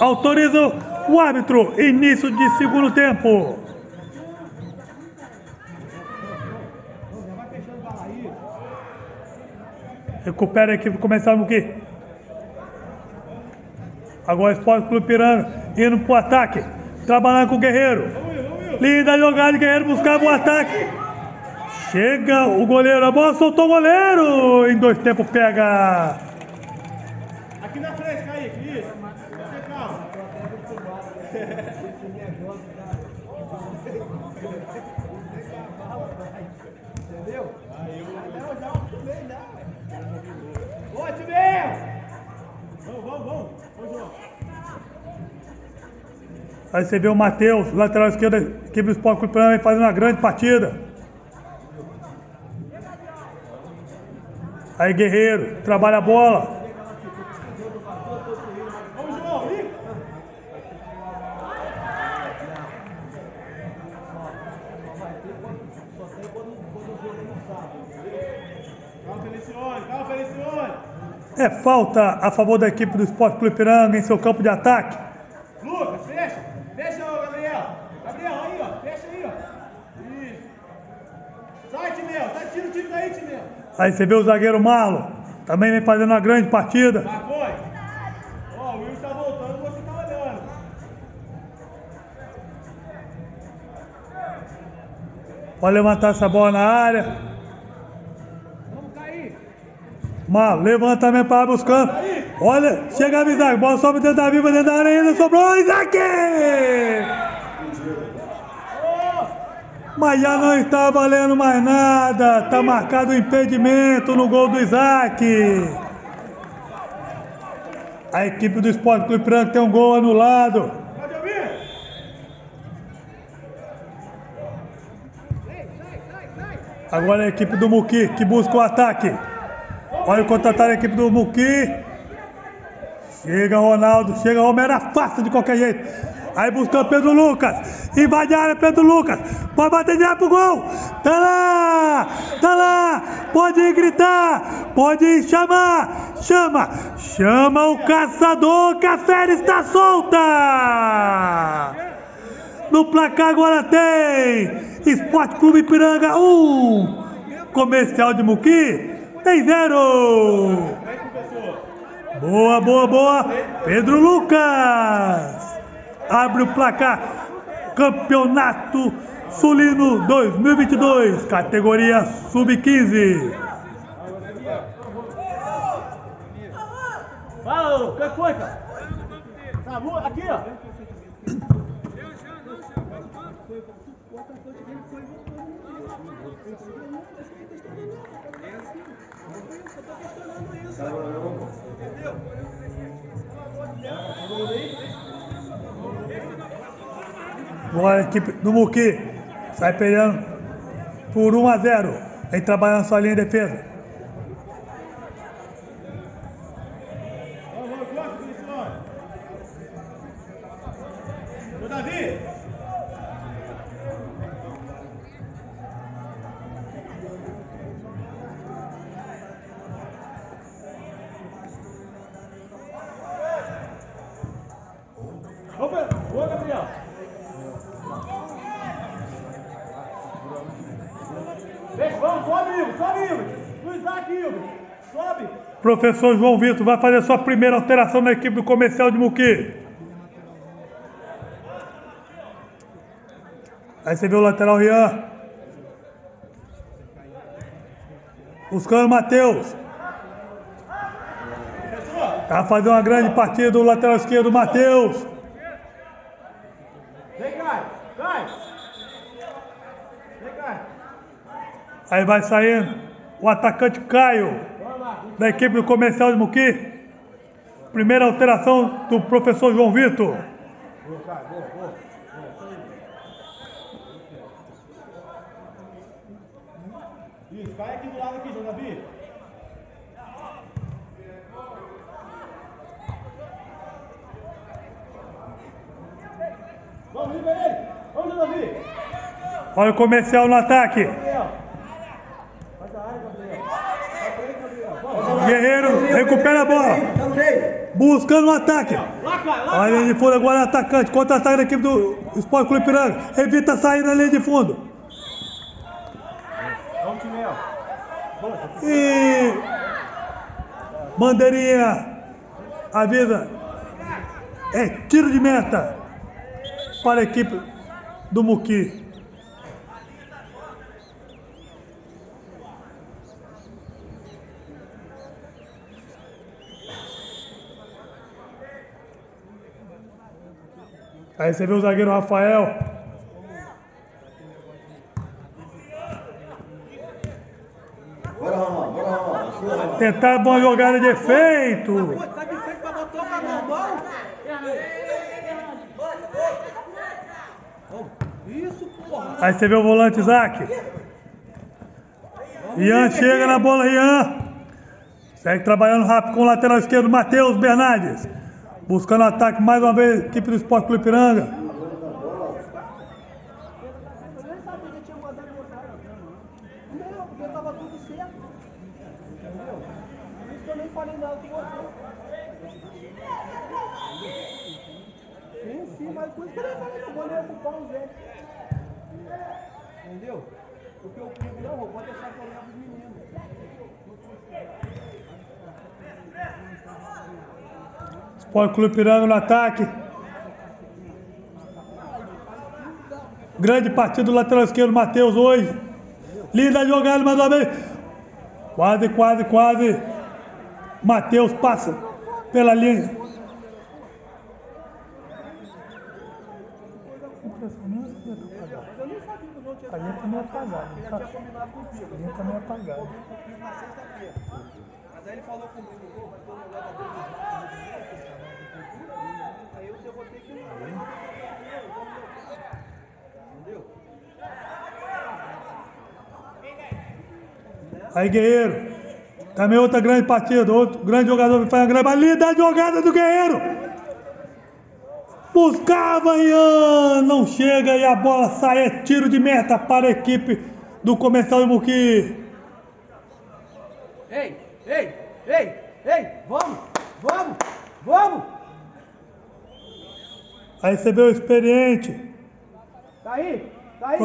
Autoriza o árbitro. Início de segundo tempo. Recupera a equipe começando aqui. Agora o Esporte Clube Piranga indo pro ataque. Trabalhando com o Guerreiro. Linda jogada, Guerreiro buscava o ataque. Chega o goleiro, a bola soltou o goleiro. Em dois tempos pega. Aqui na frente, Kaique, isso. Calma. Entendeu? Aí eu já já. Tibel! Vamos, vamos, vamos. Vamos, João. Aí você vê o Matheus, lateral esquerdo, equipe do Esporte Clube Piranga, fazendo uma grande partida. Aí Guerreiro, trabalha a bola. É falta a favor da equipe do Esporte Clube Piranga em seu campo de ataque. Fecha. Ô, Gabriel. Gabriel, aí, ó. Fecha aí, ó. Isso. Sai, Timel. Sai, tira o time daí, Timel. Aí você vê o zagueiro Marlon, também vem fazendo uma grande partida. Marcões. Ó, o Will tá voltando, você tá olhando. Pode levantar essa bola na área. Vamos cair. Marlon, levantamento para buscando. Olha, chega a Isaac, bola sobe dentro da viva, dentro da ainda, sobrou Isaac! Mas já não está valendo mais nada. Está marcado o impedimento no gol do Isaac. A equipe do Esporte Clube Branco tem um gol anulado. Agora é a equipe do Muqui que busca o ataque. Olha o contra-ataque da equipe do Muqui. Chega Ronaldo, chega Romero, afasta de qualquer jeito. Aí buscando Pedro Lucas. Invade a área, Pedro Lucas. Pode bater direto pro gol. Tá lá, tá lá. Pode gritar, pode chamar. Chama, chama o caçador que a série está solta. No placar agora tem Esporte Clube Ipiranga 1, Comercial de Muqui tem 0. Boa, boa, boa. Pedro Lucas abre o placar. Campeonato Sulino 2022, categoria Sub-15. Fala. O que foi, cara? Tá, aqui, Agora a equipe do Muqui sai perdendo por 1 a 0. Vem trabalhando sua linha de defesa. Davi. Ô, Gabriel. Vamos, sobe, Igor, sobe, Igor. Igor. Sobe. Professor João Vitor vai fazer sua primeira alteração na equipe do comercial de Muqui. Aí você vê o lateral Rian. Buscando o Matheus. Tá fazendo uma grande partida do lateral esquerdo, Matheus. Vem, Caio. Caio. Vem, Caio. Aí vai saindo o atacante Caio, da equipe do comercial de Muqui. Primeira alteração do professor João Vitor. Isso, cai aqui do lado aqui, João Davi. Vamos. Olha o comercial no ataque. Gabriel. Faz a área, Gabriel. Vai frente, Gabriel. Vamos. Guerreiro recupera a bola. Meio. Buscando o ataque. Lá, Olha a linha de fundo agora, atacante. Contra-ataque da equipe do Esporte Clube Piranga. Evita a saída na linha de fundo. E. Bandeirinha. Avisa. É tiro de meta para a equipe do Muqui. Aí você vê o zagueiro Rafael. Bora, Ramon. Bora, Ramon. Tentar uma jogada de efeito. Aí você vê o volante Isaac. Ian chega na bola, Ian. Segue trabalhando rápido com o lateral esquerdo, Matheus Bernardes. Buscando ataque mais uma vez, equipe do Esporte Clube Piranga. Por isso que eu nem falei que eu o. Entendeu? Porque eu digo, não, vou deixar que eu levo os meninos. Esporte Clube Piranga no ataque. Grande partida do lateral esquerdo, Matheus, hoje. Linda jogada mais uma vez. Quase, quase, quase. Matheus passa pela linha. O A linha também é apagada. Ele tinha combinado contigo. A linha também é apagada. Sexta-feira. Mas aí ele falou comigo, "Pô, vai ter um negócio ter que. Entendeu? Aí, Guerreiro. Também outra grande partida. Outro grande jogador que faz uma grande. Mas linda jogada do Guerreiro. Buscava Ian. Não chega e a bola sai. É tiro de meta para a equipe do Comercial do Muqui. Ei, ei, ei, ei, vamos, vamos, vamos. Aí você vê o experiente. Tá aí, tá aí.